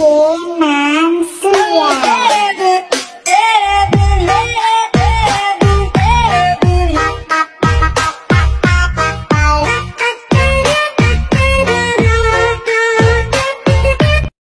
Good.